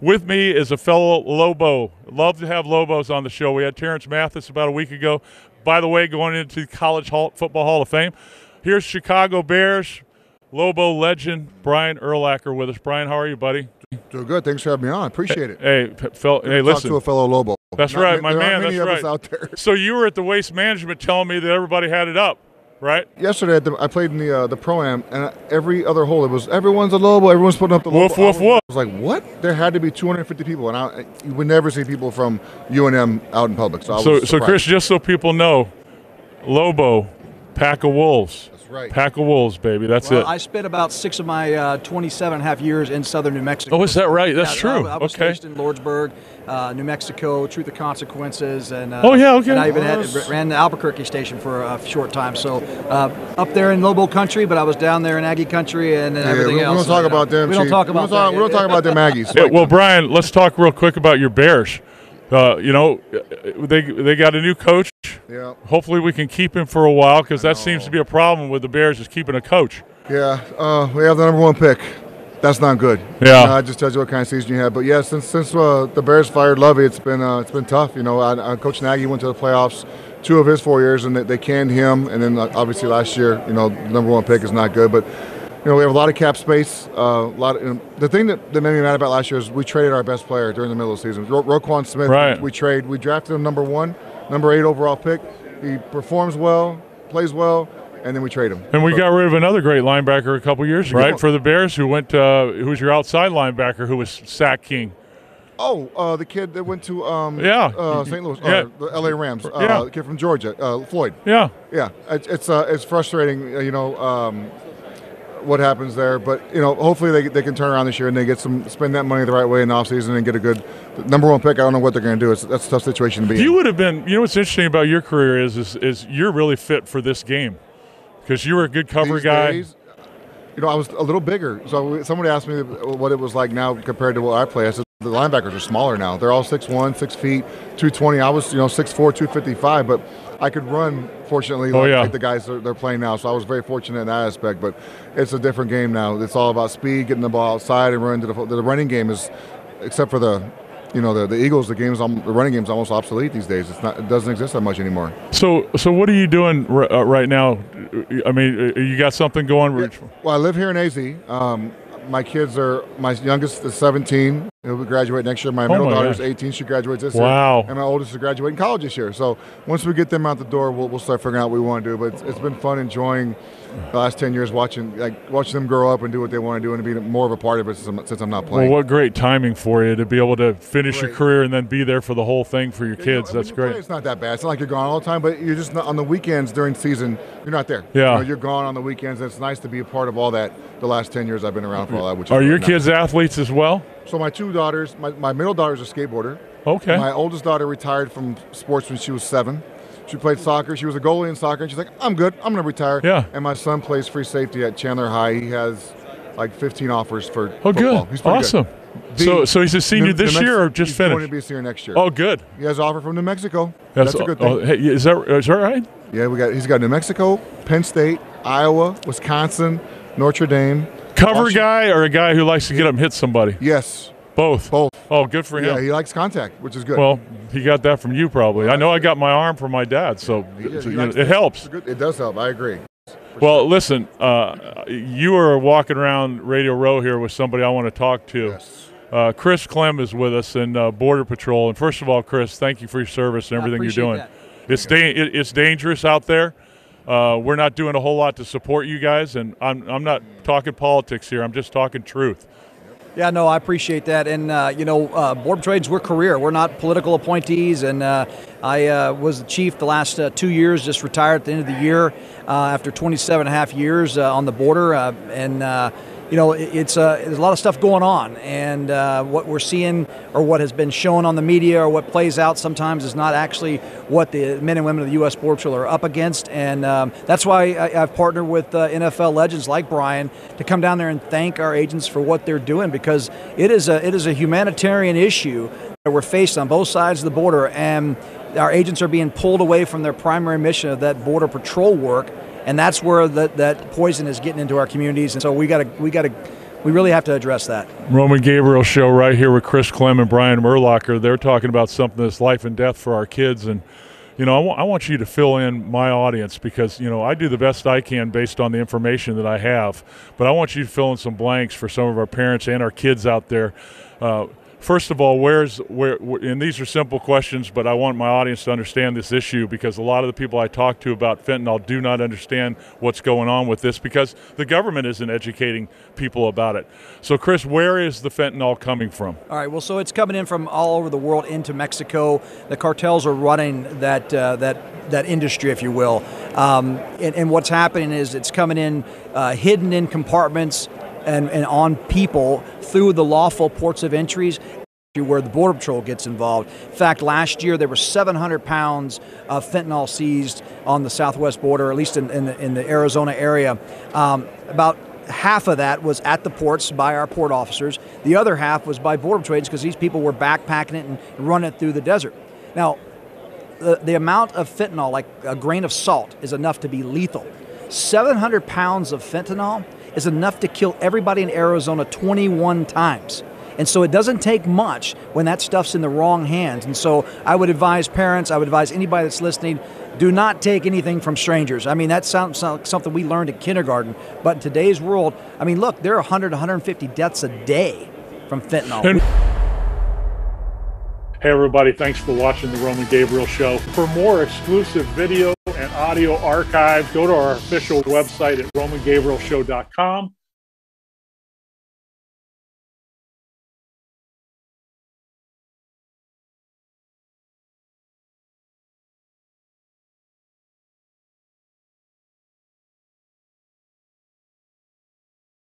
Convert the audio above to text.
With me is a fellow Lobo. Love to have Lobos on the show. We had Terance Mathis about a week ago. By the way, going into the College Hall, Football Hall of Fame. Here's Chicago Bears Lobo legend Brian Urlacher with us. Brian, how are you, buddy? Doing good. Thanks for having me on. Appreciate it. Hey, fel- hey, Talk listen. to a fellow Lobo. That's Not right, ma- my there man. That's of right. us out there. So you were at the Waste Management telling me that everybody had it up, right? Yesterday, at the, I played in the uh, the pro am, and every other hole it was everyone's a Lobo. Everyone's putting up the Woof, Lobo. woof, woof. I was like, what? There had to be 250 people, and I, you would never see people from UNM out in public. So, I So, so. Chris, just so people know, Lobo, pack of wolves. That's right. Pack of wolves, baby. That's Well, it. I spent about six of my uh, 27 and a half years in southern New Mexico. Oh, is that right? That's Yeah, true. I, I was Okay. stationed in Lordsburg, uh, New Mexico, Truth or Consequences, and uh, Oh, yeah, okay. And I even had, ran the Albuquerque station for a short time. So uh, up there in Lobo country, but I was down there in Aggie country and, and Yeah, everything we, we don't talk about them. We don't talk about we don't talk, that. we don't talk about them Aggies. Yeah, well, Brian, let's talk real quick about your Bears. Uh, you know, they they got a new coach. yeah, Hopefully, we can keep him for a while because that seems to be a problem with the Bears is keeping a coach. yeah. Uh, we have the number one pick. That's not good. Yeah. You know, I just tells you what kind of season you had. But yeah, since since uh, the Bears fired Lovie, it's been uh, it's been tough. You know, I, I, Coach Nagy went to the playoffs two of his four years, and they, they canned him. And then uh, obviously last year, you know, the number one pick is not good. But you know, we have a lot of cap space. Uh, a lot. Of, you know, the thing that, that made me mad about last year is we traded our best player during the middle of the season. Ro- Roquan Smith. Right. We trade. We drafted him number one, number eight overall pick. He performs well, plays well, and then we trade him. And we So- got rid of another great linebacker a couple years ago, right? For the Bears, who went, uh, who was your outside linebacker, who was sack king. Oh, uh, the kid that went to um, Yeah. uh, St. Louis, Yeah. or the L.A. Rams. Uh, Yeah. the kid from Georgia, uh, Floyd. Yeah, Yeah, it's it's, uh, it's frustrating, uh, you know, um, what happens there. But you know, hopefully they, they can turn around this year and they get some spend that money the right way in the offseason and get a good number one pick. I don't know what they're going to do. It's that's a tough situation to be in you in. would have been. You know what's interesting about your career is is, is you're really fit for this game because you were a good cover These guy. days, you know, I was a little bigger. So somebody asked me what it was like now compared to what I play. I said the linebackers are smaller now. They're all 6'1", 6 feet, 220. I was, you know, 6'4", 255, but I could run, fortunately, Oh, like, yeah. like the guys they're, they're playing now. So I was very fortunate in that aspect, but it's a different game now. It's all about speed, getting the ball outside and running to the, the running game is, except for the, you know, the, the Eagles, the game's, the running game's almost obsolete these days. It's not, it doesn't exist that much anymore. So so what are you doing r- uh, right now? I mean, uh, you got something going? where- Well, I live here in AZ. Um, my kids are my youngest is 17. He'll be graduate next year. My oh middle Oh my daughter's gosh. 18. She graduates this Wow. year. And my oldest is graduating college this year. So once we get them out the door, we'll, we'll start figuring out what we want to do. But it's, it's been fun enjoying the last 10 years watching like watching them grow up and do what they want to do and be more of a part of it since I'm, since I'm not playing. Well, what great timing for you to be able to finish your career and then be there for the whole thing for your You know, kids. That's you play, great. It's not that bad. It's not like you're gone all the time, but you're just not, on the weekends during season. You're not there. Yeah. you know, you're gone on the weekends. It's nice to be a part of all that. The last ten years I've been around for all that. Which Are your nice. kids athletes as well? So my two daughters, my, my middle daughter is a skateboarder. Okay. My oldest daughter retired from sports when she was seven. She played soccer. She was a goalie in soccer, and she's like, "I'm good. I'm going to retire." Yeah. And my son plays free safety at Chandler High. He has like 15 offers for Oh, football. good. He's Awesome. The- So so he's a senior New- this New year or Mex- just he's going to be a senior next year. Oh, good. He has an offer from New Mexico. That's, That's, a good oh, thing. hey, is that is that right? Yeah, we got. He's got New Mexico, Penn State, Iowa, Wisconsin, Notre Dame. Cover Washington- guy or a guy who likes to get up and hit somebody? Yes, Both. both. Oh, good for him. Yeah, he likes contact, which is good. Well, he got that from you probably. I know I got my arm from my dad, so He- he you know, likes it helps. good. It does help. I agree. Well, listen, uh, you are walking around Radio Row here with somebody I want to talk to. Yes. Uh, Chris Clem is with us in uh, Border Patrol. And first of all, Chris, thank you for your service and I everything you're appreciate doing. that. It's da- it, it's dangerous out there. Uh, we're not doing a whole lot to support you guys, and I'm I'm not talking politics here. I'm just talking truth. Yeah, no, I appreciate that. And, uh, you know, uh, Board of Trades, we're career. We're not political appointees. And uh, I uh, was the chief the last uh, two years, just retired at the end of the year uh, after 27 and a half years on the border. And, you know, it, it's uh, there's a lot of stuff going on. And uh, what we're seeing or what has been shown on the media or what plays out sometimes is not actually what the men and women of the U.S. Patrol are up against. And um, that's why I, I've partnered with uh, NFL legends like Brian to come down there and thank our agents for what they're doing because it is a it is a humanitarian issue that we're faced on both sides of the border, and our agents are being pulled away from their primary mission of that border patrol work, and that's where that that poison is getting into our communities, and so we got to we got to we really have to address that. Roman Gabriel show right here with Chris Clem and Brian Urlacher. They're talking about something that's life and death for our kids. And, you know, I, w- I want you to fill in my audience because, you know, I do the best I can based on the information that I have. But I want you to fill in some blanks for some of our parents and our kids out there. Uh, first of all, where's where? And these are simple questions, but I want my audience to understand this issue because a lot of the people I talk to about fentanyl do not understand what's going on with this because the government isn't educating people about it. So, Chris, where is the fentanyl coming from? All right. Well, so it's coming in from all over the world into Mexico. The cartels are running that uh, that that industry, if you will. Um, and, and, what's happening is it's coming in uh, hidden in compartments and, and on people through the lawful ports of entries where the Border Patrol gets involved. In fact, last year there were 700 pounds of fentanyl seized on the southwest border, at least in, in, the, in the, Arizona area. Um, about half of that was at the ports by our port officers. The other half was by Border Patrol because these people were backpacking it and running it through the desert. Now, the, the amount of fentanyl, like a grain of salt, is enough to be lethal. 700 pounds of fentanyl is enough to kill everybody in Arizona 21 times. And so it doesn't take much when that stuff's in the wrong hands. And so I would advise parents, I would advise anybody that's listening, do not take anything from strangers. I mean, that sounds like something we learned in kindergarten. But in today's world, I mean, look, there are 100, 150 deaths a day from fentanyl. And- Hey, everybody, thanks for watching the Roman Gabriel Show. For more exclusive video and audio archives, go to our official website at romangabrielshow.com.